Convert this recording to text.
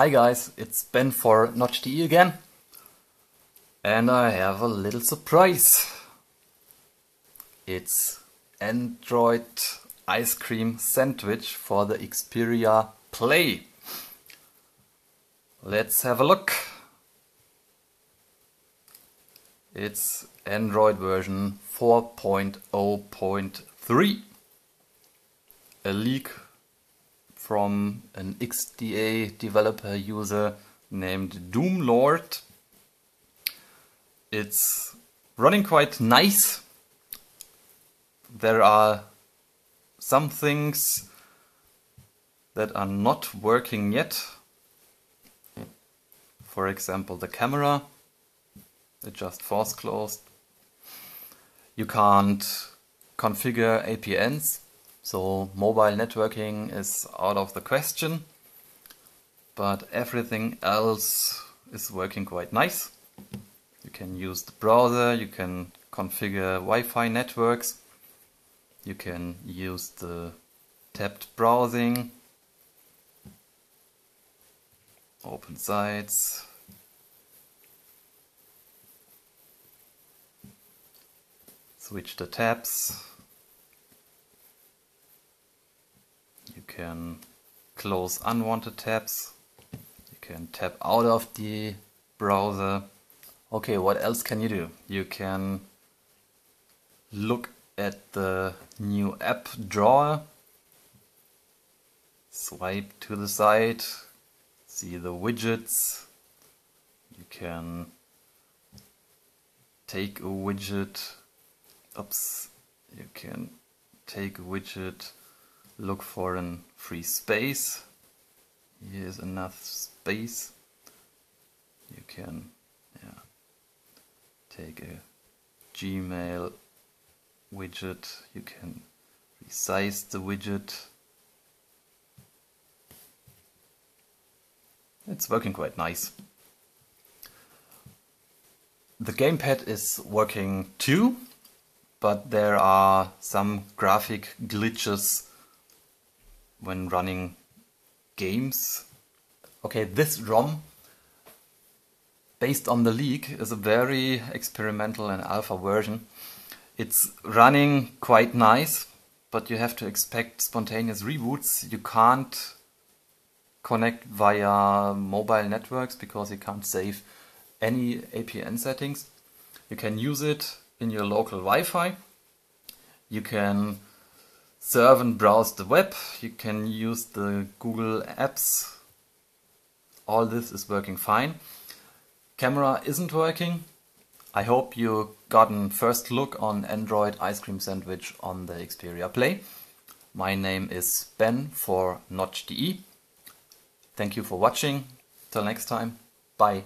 Hi guys, it's Ben for nodch.de again. And I have a little surprise. It's Android ice cream sandwich for the Xperia Play. Let's have a look. It's Android version 4.0.3. A leak from an XDA developer user named DooMLoRD. It's running quite nice. There are some things that are not working yet. For example, the camera. It just force closed. You can't configure APNs so mobile networking is out of the question, but everything else is working quite nice. You can use the browser, you can configure Wi-Fi networks, you can use the tabbed browsing, open sites, switch the tabs, can close unwanted tabs. You can tap out of the browser. Okay, what else can you do? You can look at the new app drawer, swipe to the side, see the widgets. You can take a widget, oops, you can take a widget look for a free space. Here's enough space. You can yeah, take a Gmail widget. You can resize the widget. It's working quite nice. The gamepad is working too, but there are some graphic glitches when running games. Okay, this ROM, based on the leak, is a very experimental and alpha version. It's running quite nice, but you have to expect spontaneous reboots. You can't connect via mobile networks because you can't save any APN settings. You can use it in your local Wi-Fi. You can surf and browse the web. You can use the Google Apps. All this is working fine. Camera isn't working. I hope you got a first look on Android Ice Cream Sandwich on the Xperia Play. My name is Ben for nodch.de. Thank you for watching. Till next time. Bye.